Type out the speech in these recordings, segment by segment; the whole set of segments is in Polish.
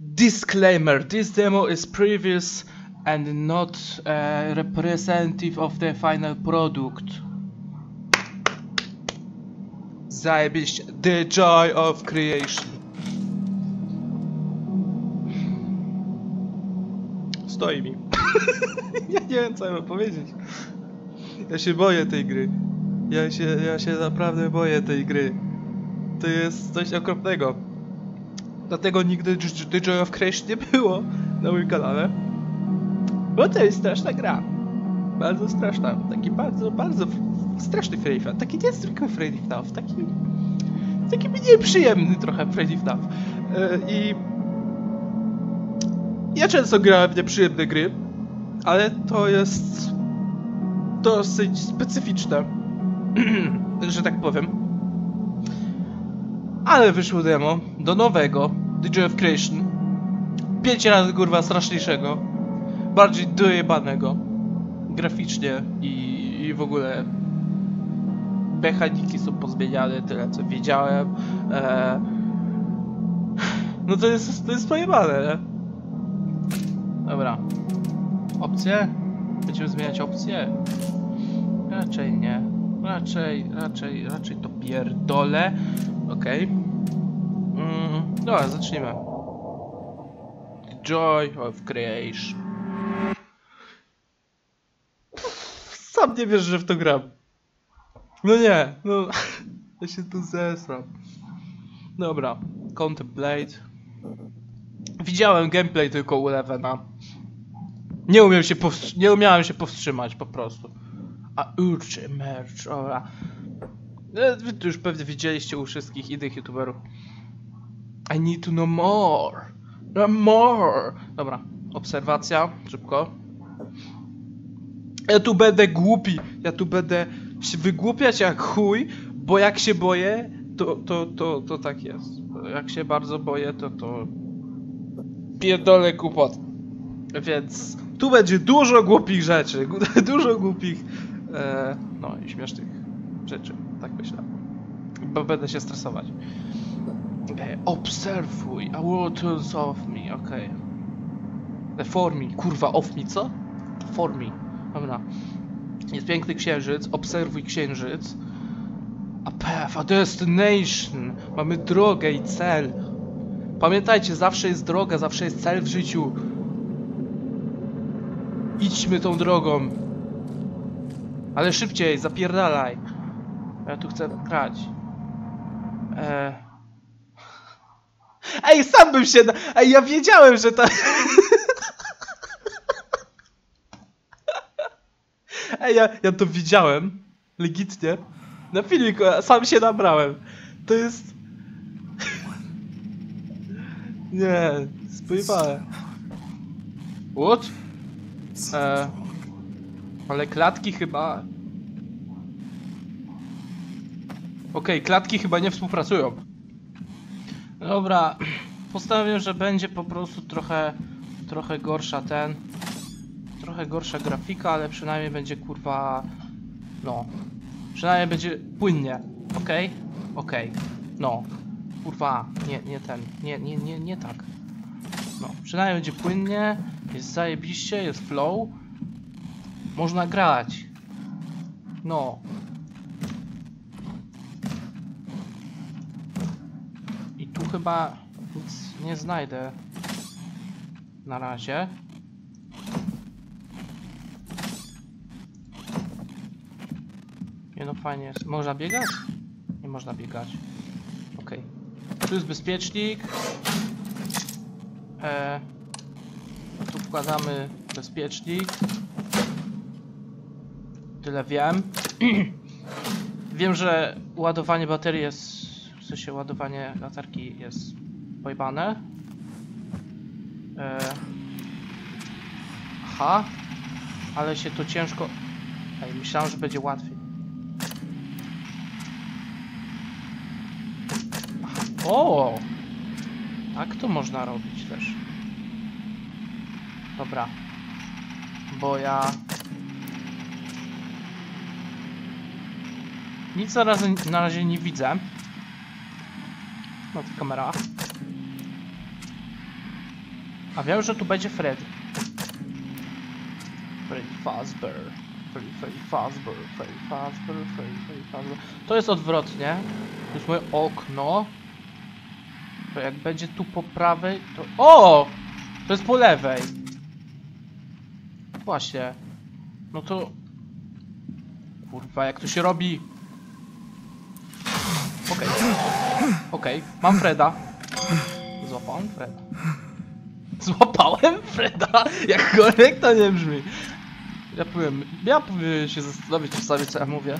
Disclaimer: This demo is previous and not uh, representative of the final product. Zajebiście. The joy of creation. Stoi mi. ja nie wiem co mam powiedzieć. Ja się boję tej gry. Ja się, ja się naprawdę boję tej gry. To jest coś okropnego. Dlatego nigdy Joy of Creation nie było na moim kanale. Bo to jest straszna gra. Bardzo straszna. Taki bardzo, bardzo straszny Freddy FNAF. Taki nie zwykły Freddy FNAF. Taki, taki nieprzyjemny trochę Freddy FNAF. Yy, I ja często grałem w nieprzyjemne gry, ale to jest dosyć specyficzne, że tak powiem. Ale wyszło demo do nowego DJ of Creation. Pięć razy kurwa straszniejszego. Bardziej dojebanego. Graficznie i, i w ogóle mechaniki są pozmieniane, tyle co wiedziałem. Eee, no to jest, to jest pojebane, nie? Dobra. Opcje? Będziemy zmieniać opcje? Raczej nie. Raczej, raczej, raczej to pierdolę. Okej. Okay. Dobra, zacznijmy. Joy of creation. Sam nie wiesz, że w to gram. No nie, no... Ja się tu zesram. Dobra. Contemplate. Widziałem gameplay tylko u Levena. Nie umiem się nie umiałem się powstrzymać po prostu. A urczy merch, dobra. E, Wy to już pewnie widzieliście u wszystkich innych youtuberów. I need to know more. No more. Dobra, obserwacja, szybko. Ja tu będę głupi. Ja tu będę się wygłupiać jak chuj, bo jak się boję, to, to, to, to tak jest. Jak się bardzo boję, to to pierdolę kupot. Więc tu będzie dużo głupich rzeczy, dużo głupich, e, no i śmiesznych rzeczy, tak myślę. Bo będę się stresować. Obserwuj, a world turns off me, okej. Okay. The for me, kurwa, off me, co? For me, dobra. Jest piękny księżyc, obserwuj księżyc. A path, a destination, mamy drogę i cel. Pamiętajcie, zawsze jest droga, zawsze jest cel w życiu. Idźmy tą drogą. Ale szybciej, zapierdalaj. Ja tu chcę grać. Eee. Ej, sam bym się... Ej, ja wiedziałem, że to... Ej, ja, ja to widziałem. Legitnie. Na filmiku, sam się nabrałem. To jest... Nie, spojrzałem. What? E, ale klatki chyba... Okej, okay, klatki chyba nie współpracują. Dobra, postanowiłem, że będzie po prostu trochę, trochę gorsza ten, trochę gorsza grafika, ale przynajmniej będzie kurwa, no, przynajmniej będzie płynnie, okej, okay? okej, okay. no, kurwa, nie, nie ten, nie, nie, nie, nie tak, no, przynajmniej będzie płynnie, jest zajebiście, jest flow, można grać, no, tu chyba nic nie znajdę na razie. Nie no fajnie jest. Można biegać? Nie można biegać. Ok. Tu jest bezpiecznik. E, tu wkładamy bezpiecznik. Tyle wiem. wiem, że ładowanie baterii jest sensie ładowanie latarki jest pojebane. E... Aha. Ale się to ciężko... Ej, myślałem, że będzie łatwiej. O! Tak to można robić też. Dobra. Bo ja... Nic na razie, na razie nie widzę na tych kamerach. A wiem, że tu będzie Freddy. Freddy Fazbear. Freddy, Freddy Fazbear, Freddy Fazbear, Freddy, Freddy Fazbear. To jest odwrotnie. To jest moje okno. To jak będzie tu po prawej, to... O! To jest po lewej. Właśnie. No to... Kurwa, jak to się robi? Okej. Okej, mam Freda. Złapałem Freda. Złapałem Freda! Jakkolwiek to nie brzmi. Ja powiem, ja powinien się zastanowić czasami co ja mówię.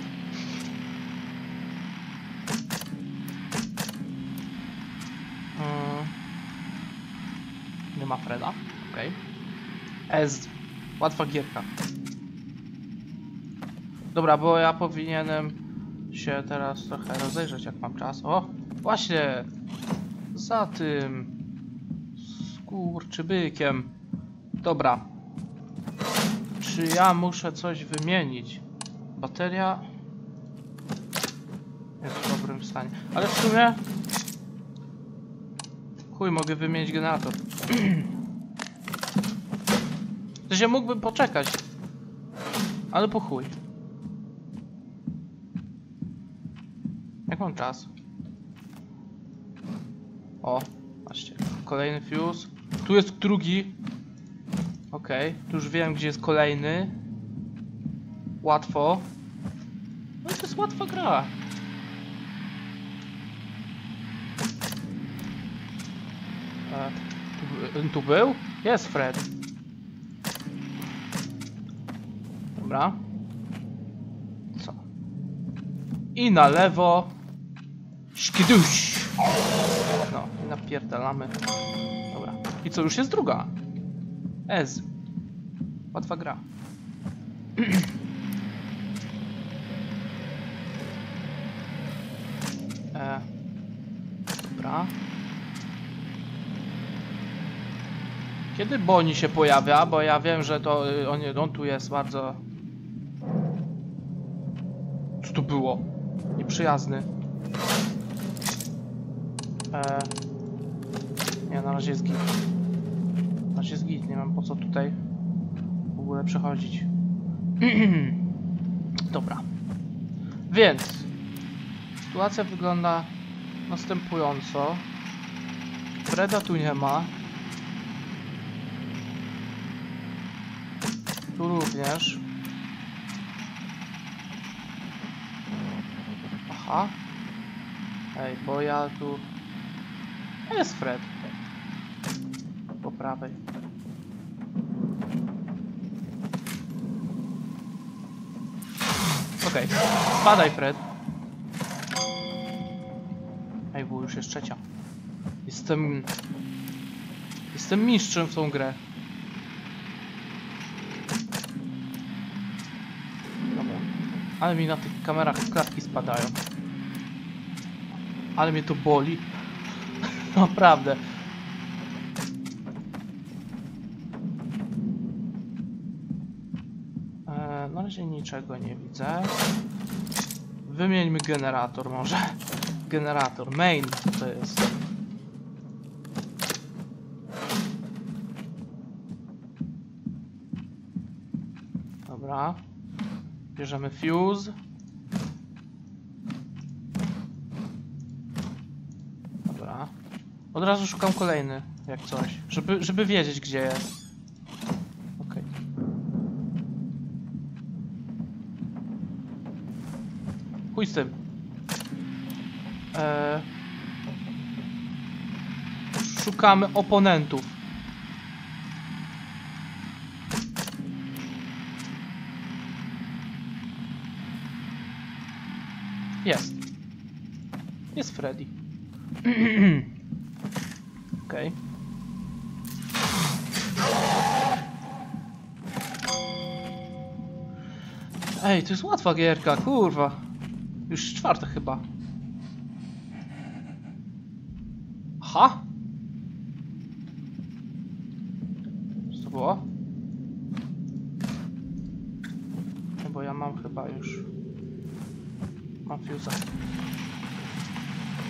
Mm. Nie ma Freda, okej. Ez. Łatwa gierka. Dobra, bo ja powinienem się teraz trochę rozejrzeć jak mam czas. O! Właśnie! Za tym skurczybykiem. Dobra. Czy ja muszę coś wymienić? Bateria jest w dobrym stanie. Ale w sumie chuj, mogę wymienić generator. To się mógłbym poczekać. Ale po chuj. Jak mam czas? O, patrzcie. Kolejny fuse. Tu jest drugi. Okej, tu już wiem gdzie jest kolejny. Łatwo. No to jest łatwa gra. E, tu, tu był? Jest Fred. Dobra. Co? I na lewo. Szkiduś. No, i napierdalamy. Dobra. I co, już jest druga? Ez. Łatwa gra. e. Dobra. Kiedy Boni się pojawia? Bo ja wiem, że to y, on, on tu jest bardzo... Co tu było? Nieprzyjazny. E... Nie, na razie jest git. Na razie jest git, nie mam po co tutaj w ogóle przechodzić. Dobra. Więc sytuacja wygląda następująco. Freda tu nie ma. Tu również. Aha. Ej, bo ja tu... Jest Fred. Po prawej. Okej, spadaj Fred. Ej, bo już jest trzecia. Jestem... Jestem mistrzem w tą grę. Dobra. Ale mi na tych kamerach klatki spadają. Ale mnie to boli. Naprawdę. E, na razie niczego nie widzę. Wymieńmy generator może. Generator, main to jest. Dobra. Bierzemy fuse. Od razu szukam kolejny, jak coś. Żeby, żeby wiedzieć, gdzie jest. Okej. Chuj z tym. Eee... Szukamy oponentów. Jest. Jest Freddy. Okej. Ej, to jest łatwa gierka, kurwa. Już czwarta chyba. Aha. Co to było? No Bo ja mam chyba już... Mam fuse'a.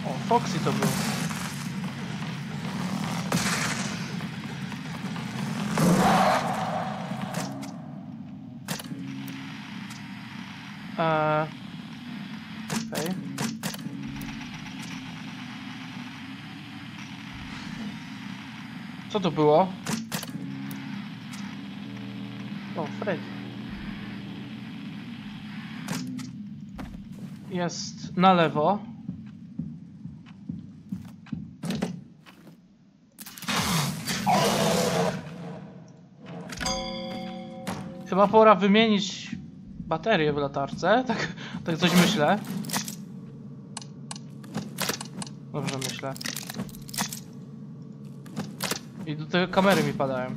O, Foxy to był. Okej. Co to było? O, Freddy. Jest na lewo. Chyba pora wymienić baterię w latarce. Tak, tak coś myślę. Dobrze myślę. I do tego kamery mi padają.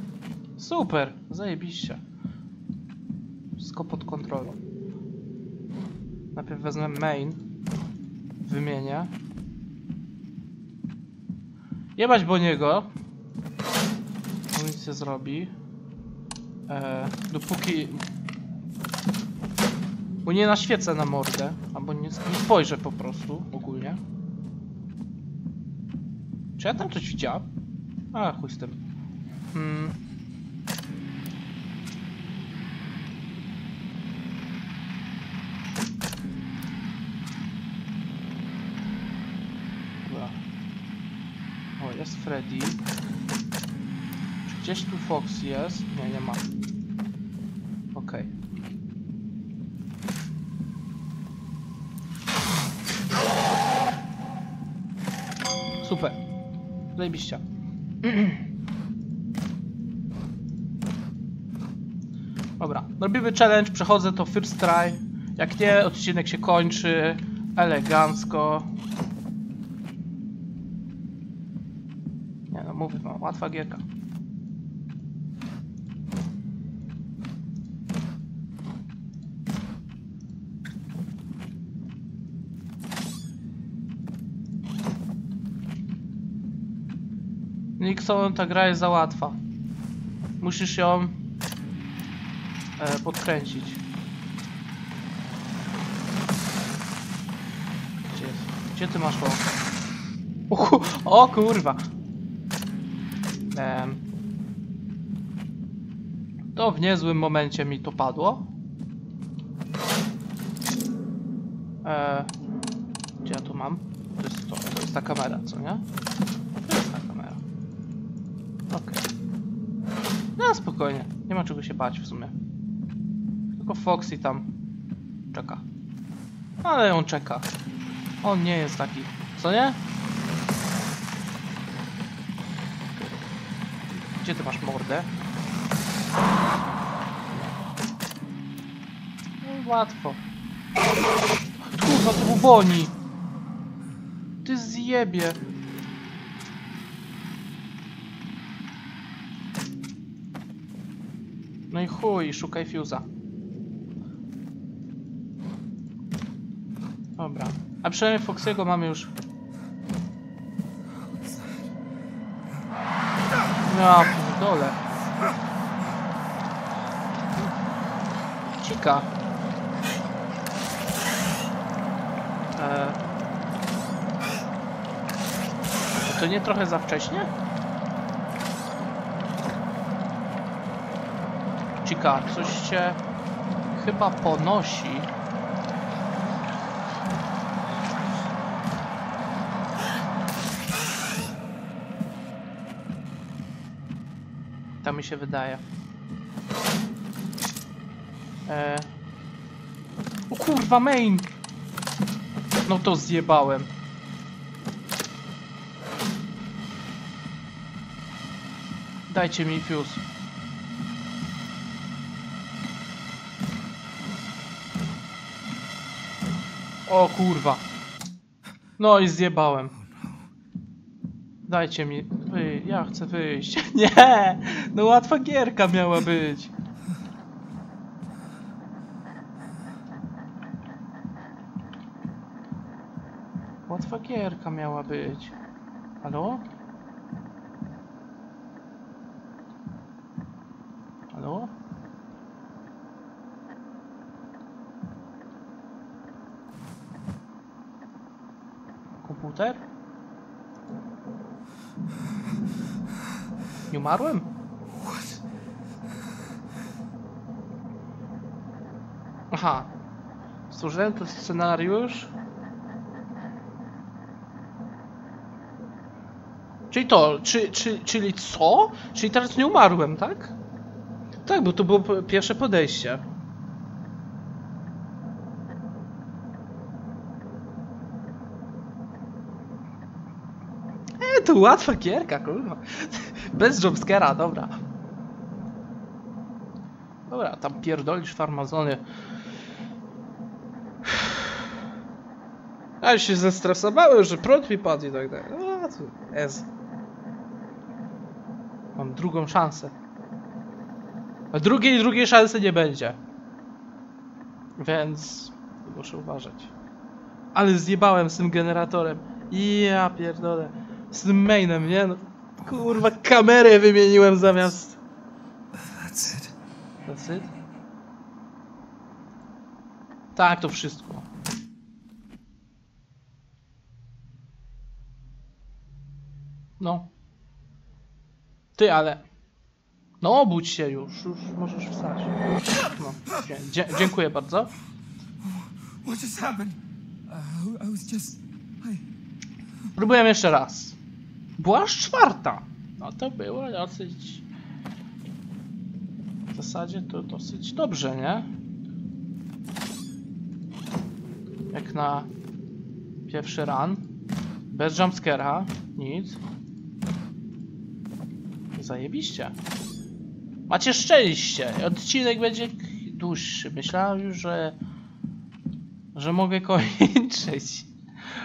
Super, zajebiście. Wszystko pod kontrolą. Najpierw wezmę main. Wymienię. Jebać Boniego. On nic nie zrobi. E, dopóki... Bo nie naświecę na mordę. Albo nie, nie spojrzę po prostu, ogólnie. Czy ja tam coś widziałem? A, chuj z tym. Hmm. O, jest Freddy. Czy gdzieś tu Fox jest? Nie, nie ma. Okej. Super. Zajebiście. Dobra, robimy challenge, przechodzę to first try. Jak nie, odcinek się kończy elegancko. Nie no, mówię wam, łatwa gierka. Nixon, ta gra jest za łatwa. Musisz ją e, podkręcić. Gdzie? Gdzie ty masz to? O, ku- o kurwa! Em. To w niezłym momencie mi to padło. E, gdzie ja tu mam? To jest to, to jest ta kamera, co nie? To jest ta kamera. Okej. No spokojnie, nie ma czego się bać w sumie. Tylko Foxy tam czeka. Ale on czeka. On nie jest taki, co nie? Gdzie ty masz mordę? No, łatwo. Kurwa, to był Boni. Ty zjebie. I chuj, szukaj fuse'a. Dobra. A przynajmniej Foxy'ego mamy już. Ja dole. Cika. E... Czy to nie trochę za wcześnie? Cika, coś się chyba ponosi. Tak mi się wydaje. E... O kurwa, main! No to zjebałem. Dajcie mi fuse. O kurwa. No i zjebałem. Dajcie mi. Wy, ja chcę wyjść. Nie! No łatwa gierka miała być. Łatwa gierka miała być. Halo? Nie umarłem? Aha. Stworzyłem tu scenariusz. Czyli to, czy, czy, czyli co? Czyli teraz nie umarłem, tak? Tak, bo to było pierwsze podejście. Łatwa gierka, kurwa. Bez jumpscare'a, dobra. Dobra, tam pierdolisz farmazony. Ja się zestresowałem, że prąd mi padł i tak dalej. No, to jest. Mam drugą szansę. A drugiej, drugiej szansy nie będzie. Więc muszę uważać. Ale zjebałem z tym generatorem. Ja pierdolę. Z tym mainem, nie? No, kurwa, kamerę wymieniłem zamiast... That's it. That's it? Tak, to wszystko. No. Ty, ale... No obudź się już, już możesz wstać. No, dzie dziękuję bardzo. What just happened? Uh, I was just. I. Próbujemy jeszcze raz. Była aż czwarta. No to było dosyć... W zasadzie to dosyć dobrze, nie? Jak na pierwszy run. Bez jumpscare'a. Nic. Zajebiście. Macie szczęście. Odcinek będzie dłuższy. Myślałem już, że... Że mogę kończyć.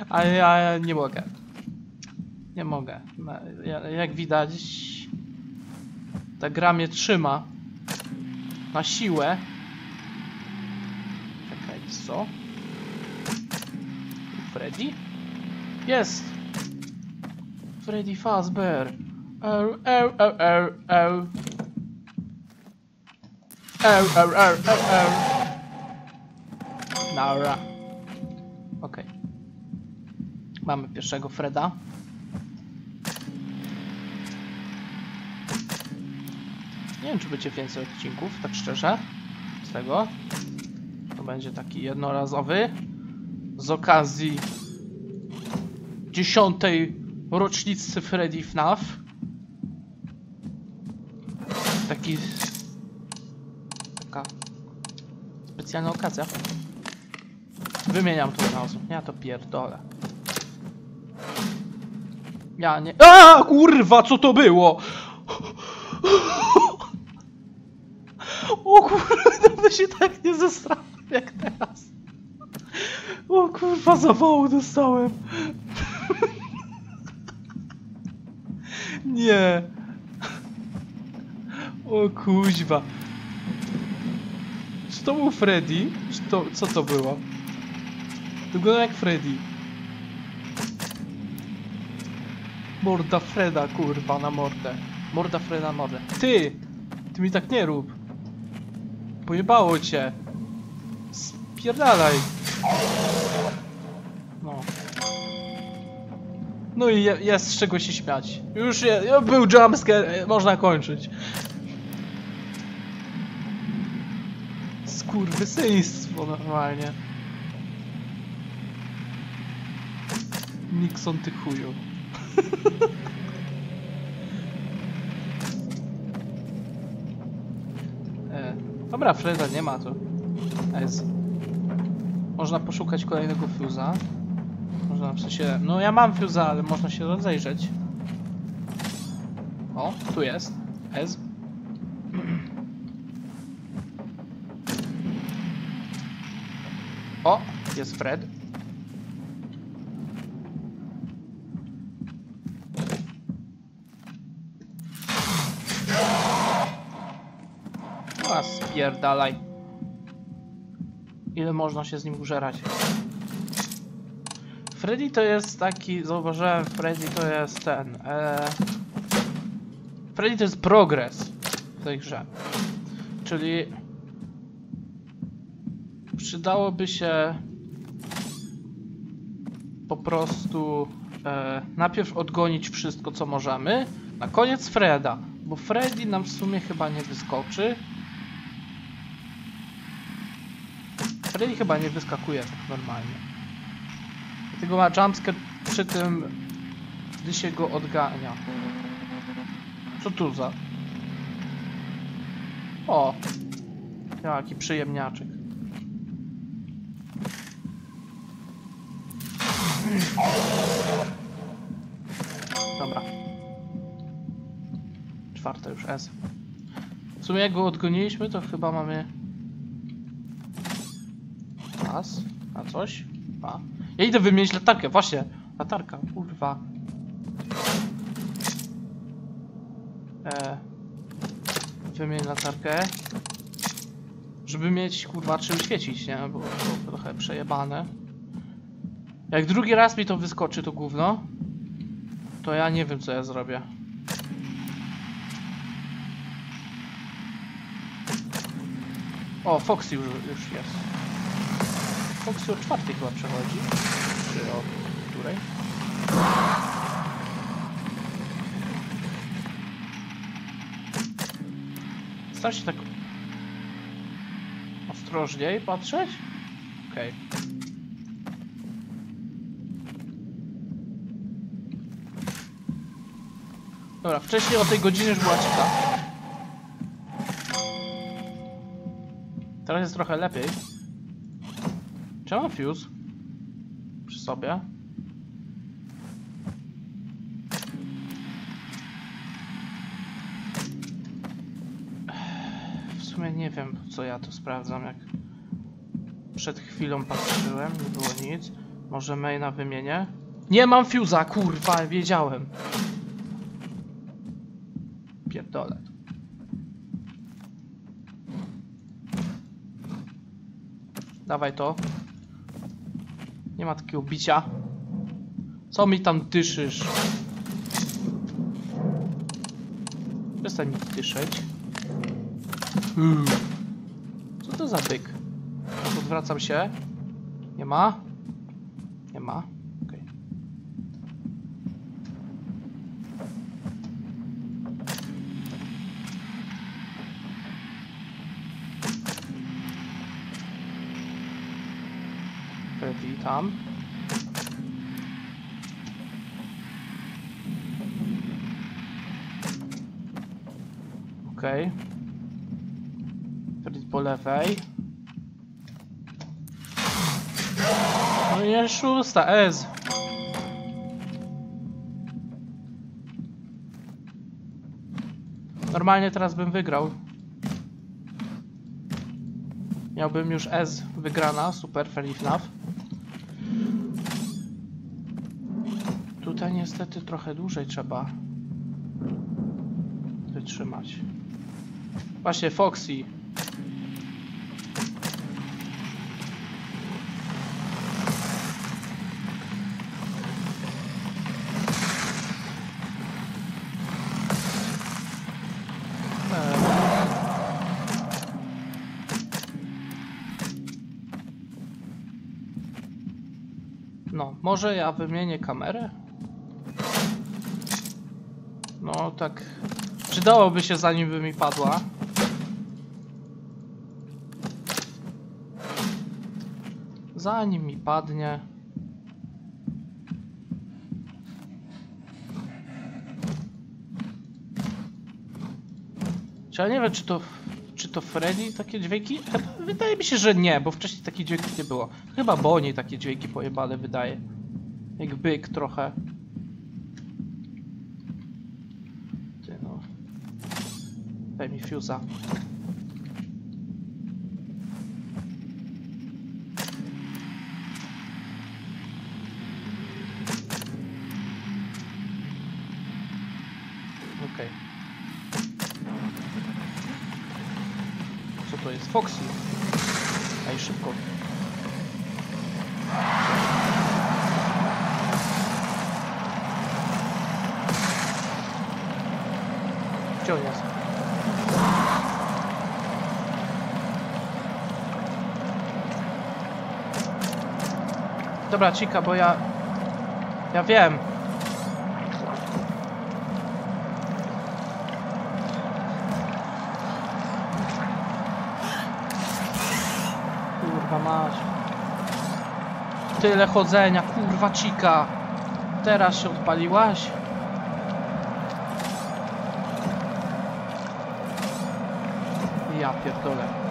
Ale ja nie mogę. Nie mogę. Jak widać, ta gra mnie trzyma na siłę. Czekaj, co? Freddy? Jest! Freddy Fazbear. Au, au, au, au, au. Au, au, au, au, au. Nara. Okej. Mamy pierwszego Freda. Nie wiem, czy będzie więcej odcinków, tak szczerze. Z tego. To będzie taki jednorazowy. Z okazji dziesiątej rocznicy Freddy FNAF. Taki... Taka... Specjalna okazja. Wymieniam to od razu. Ja to pierdolę. Ja nie... A kurwa, co to było? O kurwa, dawno się tak nie zestrałem jak teraz. O kurwa, zawału dostałem. Nie. O kuźwa. Czy to był Freddy? Czy to, co to było? Wygląda jak Freddy. Morda Freda, kurwa, na mordę. Morda Freda na mordę. Ty! Ty mi tak nie rób. Pojebało cię. Spierdalaj. No. No i je- jest z czego się śmiać. Już je, był jumpscare, można kończyć. Skurwysyństwo normalnie. Nixon ty chuju. e, dobra, Freda nie ma tu. Ez. Można poszukać kolejnego fuza. Można w sensie. No ja mam fuza, ale można się rozejrzeć. O, tu jest. Ez. O, jest Fred. A spierdalaj. Ile można się z nim użerać? Freddy to jest taki, zauważyłem, Freddy to jest ten. E... Freddy to jest progres w tej grze. Czyli przydałoby się po prostu e, najpierw odgonić wszystko co możemy, na koniec Freda, bo Freddy nam w sumie chyba nie wyskoczy. Freddy chyba nie wyskakuje tak normalnie. Dlatego ma jumpscare przy tym, gdy się go odgania. Co tu za... O! Jaki przyjemniaczek. Dobra. Czwarte już S. W sumie jak go odgoniliśmy, to chyba mamy... Raz, a coś? Dwa. Ja idę wymienić latarkę, właśnie. Latarka, kurwa. E, wymień latarkę. Żeby mieć, kurwa, czym świecić, nie? Bo to trochę przejebane. Jak drugi raz mi to wyskoczy, to gówno, to ja nie wiem, co ja zrobię. O, Foxy już, już jest. Foxy o czwartej chyba przechodzi. Czy o której? Staram się tak ostrożniej patrzeć. Okej. Dobra, wcześniej o tej godzinie już była cika. Teraz jest trochę lepiej. Czy ja fuse? Przy sobie? W sumie nie wiem, co ja tu sprawdzam, jak przed chwilą patrzyłem, nie było nic. Może maina wymienię? Nie mam fuse'a, kurwa, wiedziałem. Pierdolę. Dawaj to. Nie ma takiego bicia. Co mi tam dyszysz? Przestań mi dyszeć. Hmm. Co to za byk? Odwracam się. Nie ma? Nie ma. Okej. Freddy tam. Okej. Freddy po lewej. No i szósta, Ez. Normalnie teraz bym wygrał. Miałbym już S wygrana, super, fair Tutaj niestety trochę dłużej trzeba wytrzymać. Właśnie Foxy. No, może ja wymienię kamerę? No, tak. Przydałoby się zanim by mi padła. Zanim mi padnie. Czy ja nie wiem, czy to, czy to Freddy takie dźwięki? Chyba, wydaje mi się, że nie, bo wcześniej takich dźwięków nie było. Chyba Bonnie takie dźwięki pojebane wydaje. Jak byk trochę. Ty no. Daj mi fuse'a. Okej. Co to jest? Foxy. Daj szybko. Gdzie on jest? Dobra, Cika, bo ja... Ja wiem. Kurwa. mać. Tyle chodzenia, kurwa cika. Teraz się odpaliłaś? Ja pierdolę.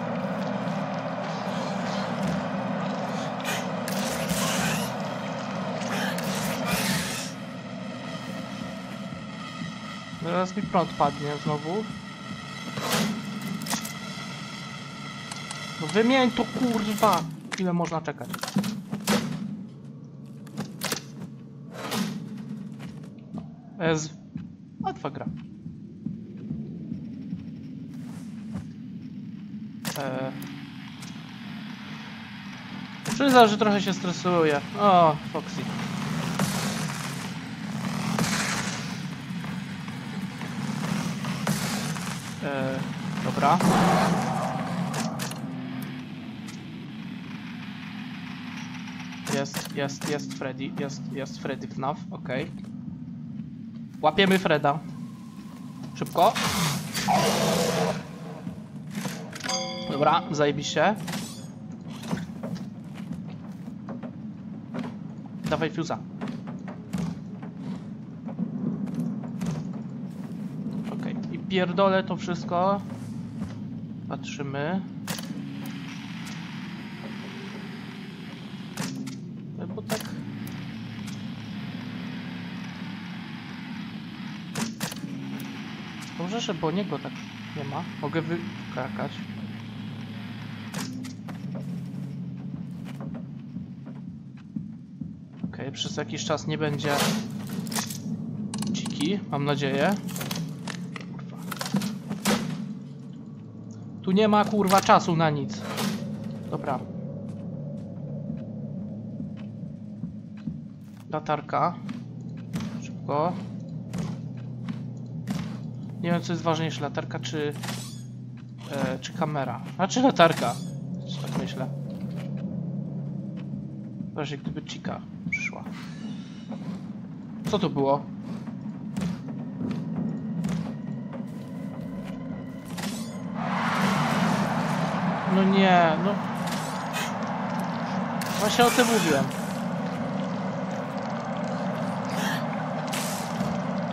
Zaraz mi prąd padnie znowu. No wymień to kurwa! Ile można czekać? Ez... Łatwa gra. Eee... Przyznam, że trochę się stresuję. O, Foxy. Eee, dobra. Jest, jest, jest Freddy, jest, jest Freddy FNAF, okej. Łapiemy Freda. Szybko. Dobra, zajebiście. Dawaj fuse'a. Okej, i pierdolę to wszystko. Patrzymy. No Bo tak... Może, że bo niego tak nie ma. Mogę wykrakać. Okej, przez jakiś czas nie będzie dziki, mam nadzieję. Tu nie ma kurwa czasu na nic. Dobra. Latarka. Szybko. Nie wiem co jest ważniejsze, latarka czy... E, czy kamera. A czy latarka? Tak myślę. Właśnie gdyby Chica przyszła. Co to było? No nie, no... Właśnie o tym mówiłem.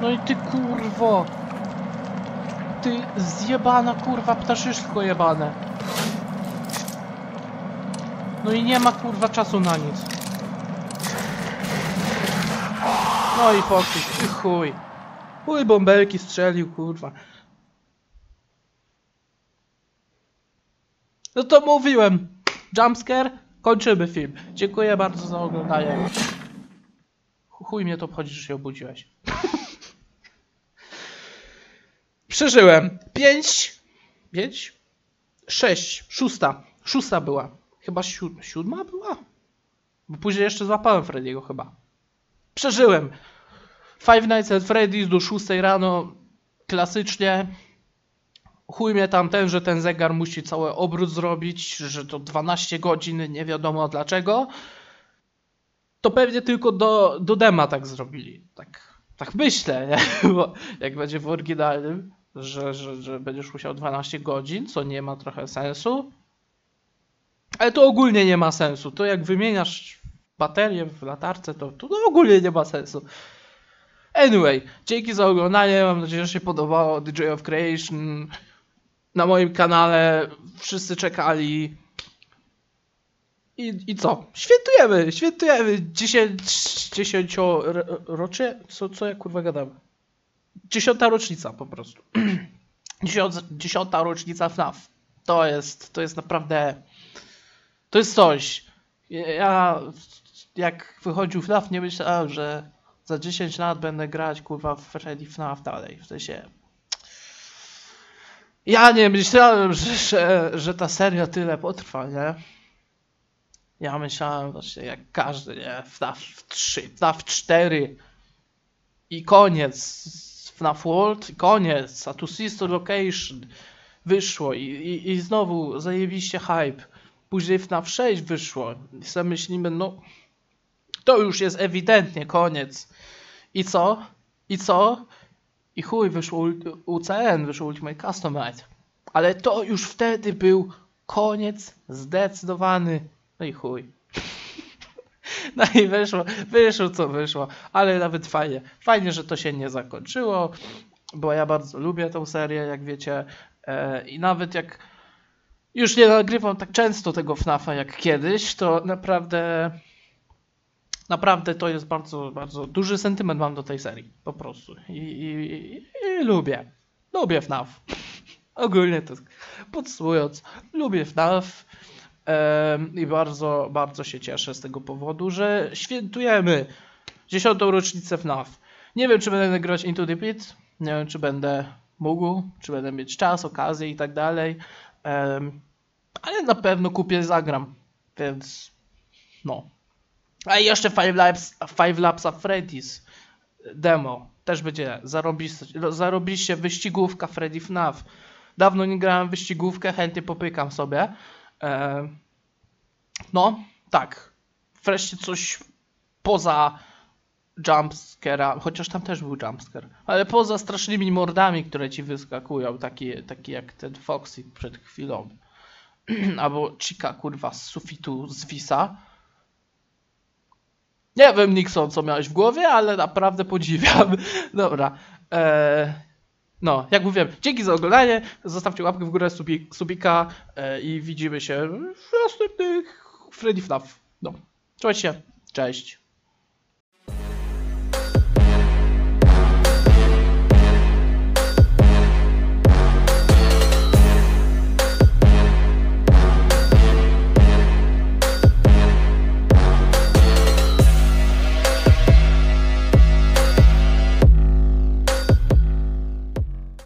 No i ty kurwo! Ty zjebana kurwa ptaszyszko jebane. No i nie ma kurwa czasu na nic. No i ty chuj. Chuj bąbelki strzelił kurwa. No to mówiłem. Jumpscare, kończymy film. Dziękuję bardzo za oglądanie. Chuj mnie to obchodzi, że się obudziłeś. Przeżyłem. Pięć. Pięć? Sześć. Szósta. Szósta była. Chyba siód siódma była? Bo później jeszcze złapałem Freddy'ego chyba. Przeżyłem. Five Nights at Freddy's do 6 rano. Klasycznie. Chuj mnie tam ten, że ten zegar musi cały obrót zrobić, że to 12 godzin, nie wiadomo dlaczego. To pewnie tylko do, do dema tak zrobili. Tak, tak myślę, nie? Bo jak będzie w oryginalnym, że, że, że będziesz musiał 12 godzin, co nie ma trochę sensu. Ale to ogólnie nie ma sensu. To jak wymieniasz baterię w latarce, to, to, to ogólnie nie ma sensu. Anyway, dzięki za oglądanie. Mam nadzieję, że się podobało. DJ of Creation. Na moim kanale wszyscy czekali. I, I co? Świętujemy, świętujemy 10, 10 rocznie? Co, co ja kurwa gadam? Dziesiąta rocznica po prostu. Dziesiąta, dziesiąta rocznica FNAF. To jest, to jest naprawdę, to jest coś. Ja, jak wychodził FNAF, nie myślałem, że za 10 lat będę grać kurwa w Freddy FNAF dalej. W sensie, ja nie myślałem, że, że, że ta seria tyle potrwa, nie? Ja myślałem właśnie jak każdy, nie? FNAF 3, FNAF 4 i koniec. FNAF World i koniec. A tu Sister Location wyszło i, i, i znowu zajebiście hype. Później FNAF 6 wyszło. I sobie myślimy, no to już jest ewidentnie koniec. I co? I co? I chuj, wyszło UCN, wyszło Ultimate Customized. Ale to już wtedy był koniec zdecydowany. No i chuj. No i wyszło, wyszło co wyszło, ale nawet fajnie. Fajnie, że to się nie zakończyło, bo ja bardzo lubię tą serię, jak wiecie. E, I nawet jak już nie nagrywam tak często tego FNAFa jak kiedyś, to naprawdę naprawdę to jest bardzo, bardzo duży sentyment mam do tej serii, po prostu. I, i, i, lubię. Lubię FNAF. Ogólnie to podsumując, lubię FNAF i bardzo, bardzo się cieszę z tego powodu, że świętujemy dziesiątą rocznicę FNAF. Nie wiem, czy będę nagrywać Into the Pit, nie wiem, czy będę mógł, czy będę mieć czas, okazję i tak dalej, ale na pewno kupię, zagram, więc no. A i jeszcze Five Labs, Five Labs of Freddy's demo też będzie zarobiście, zarobiście wyścigówka Freddy FNAF. Dawno nie grałem w wyścigówkę, chętnie popykam sobie. E, no, tak. Wreszcie coś poza jumpscare'a, chociaż tam też był jumpscare, ale poza strasznymi mordami, które ci wyskakują, taki, taki jak ten Foxy przed chwilą. Albo Chica, kurwa, z sufitu zwisa. Nie wiem, Nixon, co miałeś w głowie, ale naprawdę podziwiam. Dobra. E, no, jak mówiłem, dzięki za oglądanie. Zostawcie łapkę w górę, subi, subika e, i widzimy się w następnych Freddy FNAF. No, trzymajcie się. Cześć.